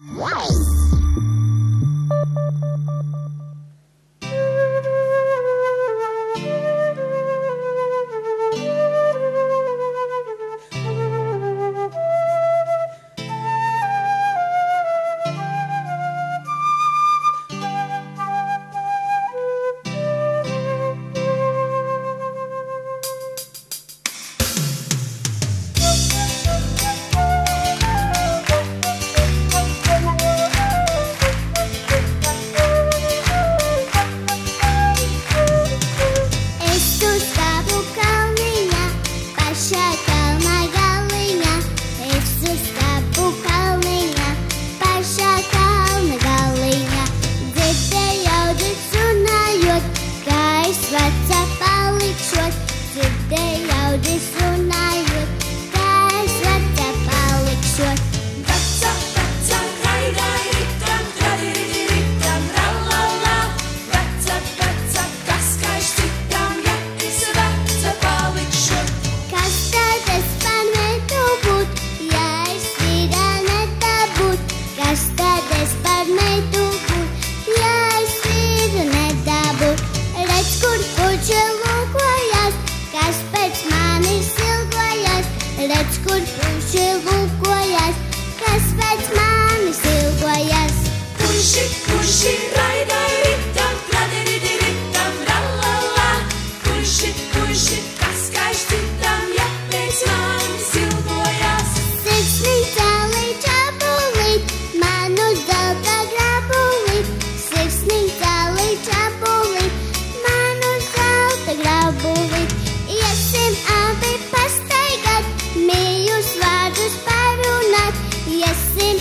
Wow.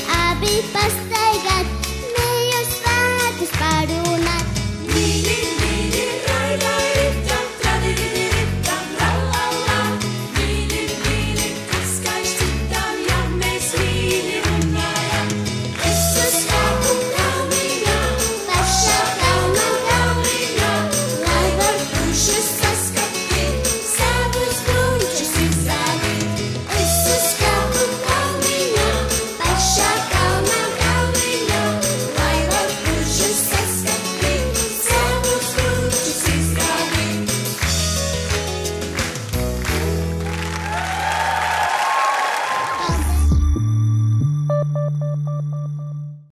abi pastaygat